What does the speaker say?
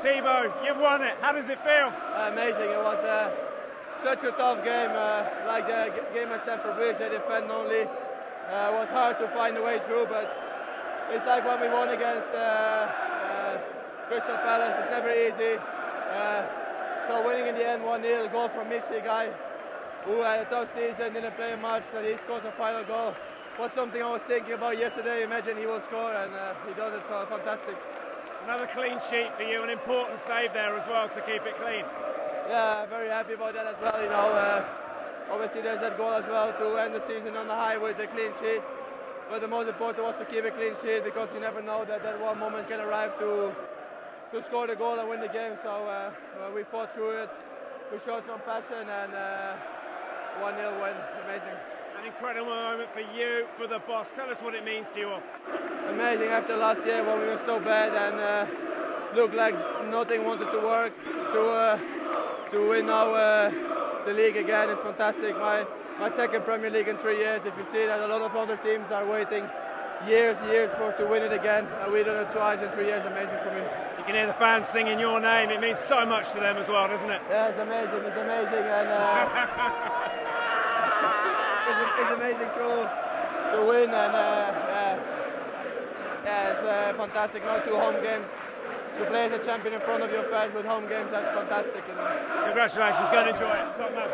Thibaut, you've won it. How does it feel? Uh, amazing. It was uh, such a tough game. Uh, like the game at Stamford Bridge, they defend only. Uh, it was hard to find a way through, but it's like when we won against uh, uh, Crystal Palace. It's never easy. so winning in the end 1-0, goal from Michy guy who had a tough season, didn't play much, and he scores a final goal. Was something I was thinking about yesterday. Imagine he will score, and he does it. So fantastic. Another clean sheet for you, an important save there as well to keep it clean. Yeah, very happy about that as well. You know, uh, obviously there's that goal as well to end the season on the high with the clean sheets. But the most important was to keep a clean sheet because you never know that that one moment can arrive to to score the goal and win the game. So uh, we fought through it. We showed some passion and 1-0 uh, win. Amazing. An incredible moment for you, for the boss. Tell us what it means to you all. Amazing after last year when we were so bad and uh, looked like nothing wanted to work. To uh, to win now uh, the league again is fantastic. My my second Premier League in three years. If you see that a lot of other teams are waiting years, years for to win it again, and we did it twice in three years. Amazing for me. You can hear the fans singing your name. It means so much to them as well, doesn't it? Yeah, it's amazing. It's amazing, and. It's, it's amazing to to win and uh, yeah, it's uh, fantastic. Now two home games. To play as a champion in front of your fans with home games, that's fantastic, you know. Congratulations, go and enjoy it. Top man.